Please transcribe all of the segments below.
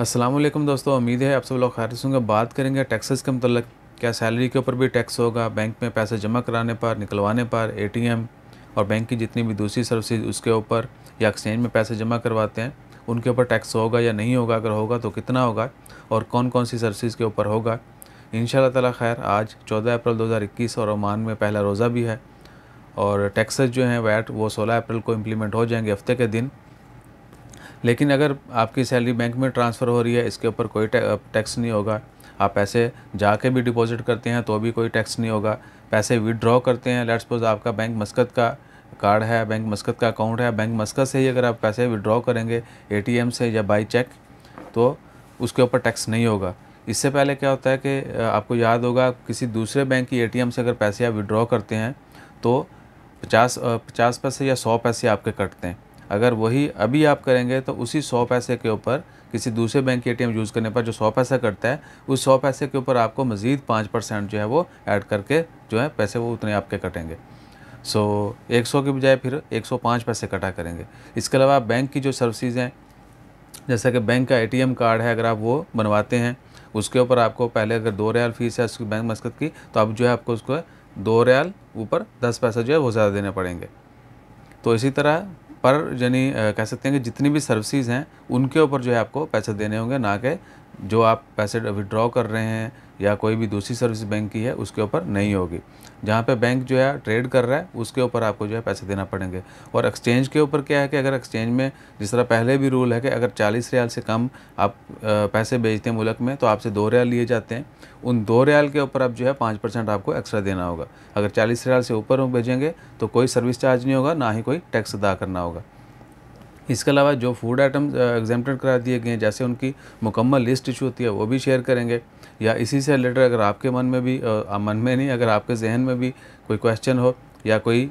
वालेकुम दोस्तों, उम्मीद है आप सब लोग खैर होंगे। बात करेंगे टैक्सेस के मतलब क्या सैलरी के ऊपर भी टैक्स होगा, बैंक में पैसे जमा कराने पर, निकलवाने पर, एटीएम, और बैंक की जितनी भी दूसरी सर्विसेज़ उसके ऊपर, या एक्सचेंज में पैसे जमा करवाते हैं, उनके ऊपर टैक्स होगा या नहीं होगा, अगर होगा तो कितना होगा, और कौन कौन सी सर्विसेज़ के ऊपर होगा। इन ताला खैर, आज 14 अप्रैल 2021 और ओमान में पहला रोज़ा भी है, और टैक्सेस जो हैं, वैट वो 16 अप्रैल को इम्प्लीमेंट हो जाएँगे हफ़्ते के दिन। लेकिन अगर आपकी सैलरी बैंक में ट्रांसफ़र हो रही है, इसके ऊपर कोई टैक्स नहीं होगा। आप पैसे जाके भी डिपॉजिट करते हैं तो भी कोई टैक्स नहीं होगा। पैसे विड्रॉ करते हैं। लेट्स सपोज़ आपका बैंक मस्कत का कार्ड है, बैंक मस्कत का अकाउंट है। बैंक मस्कत से ही अगर आप पैसे विड्रॉ करेंगे एटीएम से या बाई चेक तो उसके ऊपर टैक्स नहीं होगा। इससे पहले क्या होता है कि आपको याद होगा, किसी दूसरे बैंक की एटीएम से अगर पैसे आप विड्रॉ करते हैं तो पचास पचास पैसे या सौ पैसे आपके कटते हैं। अगर वही अभी आप करेंगे तो उसी सौ पैसे के ऊपर किसी दूसरे बैंक के एटीएम यूज़ करने पर जो सौ पैसा कटता है, उस सौ पैसे के ऊपर आपको मज़ीद पाँच परसेंट जो है वो ऐड करके जो है पैसे वो उतने आपके कटेंगे। सो एक सौ के बजाय फिर एक सौ पाँच पैसे कटा करेंगे। इसके अलावा बैंक की जो सर्विसेज़ हैं, जैसा कि बैंक का एटीएम कार्ड है अगर आप वो बनवाते हैं, उसके ऊपर आपको पहले अगर दो रियाल फ़ीस है उसकी बैंक मस्कत की तो अब जो है आपको उसको दो रियाल ऊपर दस पैसा जो है वो ज़्यादा देने पड़ेंगे। तो इसी तरह पर, यानी कह सकते हैं कि जितनी भी सर्विसेज़ हैं, उनके ऊपर जो है आपको पैसे देने होंगे, ना कि जो आप पैसे विड्रॉ कर रहे हैं या कोई भी दूसरी सर्विस बैंक की है, उसके ऊपर नहीं होगी। जहाँ पे बैंक जो है ट्रेड कर रहा है, उसके ऊपर आपको जो है पैसे देना पड़ेंगे। और एक्सचेंज के ऊपर क्या है कि अगर एक्सचेंज में जिस तरह पहले भी रूल है कि अगर चालीस रियाल से कम आप पैसे बेचते हैं मुल्क में तो आपसे दो रियाल लिए जाते हैं। उन दो रियाल के ऊपर आप जो है पाँच परसेंट आपको एक्स्ट्रा देना होगा। अगर चालीस रियाल से ऊपर भेजेंगे तो कोई सर्विस चार्ज नहीं होगा, ना ही कोई टैक्स अदा करना होगा। इसके अलावा जो फ़ूड आइटम एग्जाम्प्टेड करा दिए गए हैं जैसे उनकी मुकम्मल लिस्ट इशू होती है वो भी शेयर करेंगे। या इसी से रिलेटेड अगर आपके मन में भी आ, मन में नहीं अगर आपके जहन में भी कोई क्वेश्चन हो या कोई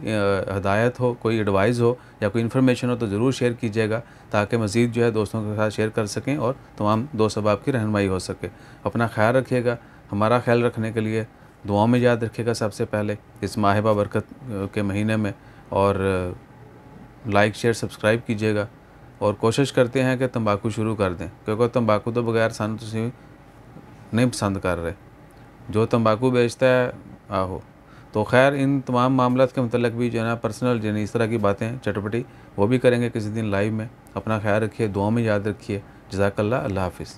हदायत हो कोई एडवाइस हो या कोई इन्फॉर्मेशन हो तो ज़रूर शेयर कीजिएगा ताकि मज़ीद जो है दोस्तों के साथ शेयर कर सकें और तमाम दोस्त अब आपकी रहनमाई हो सके। अपना ख्याल रखिएगा हमारा ख्याल रखने के लिए दुआओं में याद रखिएगा सबसे पहले इस माहिबा बरकत के महीने में और लाइक, शेयर, सब्सक्राइब कीजिएगा और कोशिश करते हैं कि तंबाकू शुरू कर दें, क्योंकि तंबाकू तो बगैर सन तुम नहीं पसंद कर रहे। जो तंबाकू बेचता है, आहो। तो खैर, इन तमाम मामला के मतलब भी जो है ना पर्सनल यानी इस तरह की बातें चटपटी, वो भी करेंगे किसी दिन लाइव में। अपना ख्याल रखिए दुआ में याद रखिए। जजाकल्ला अल्लाह हाफिज़।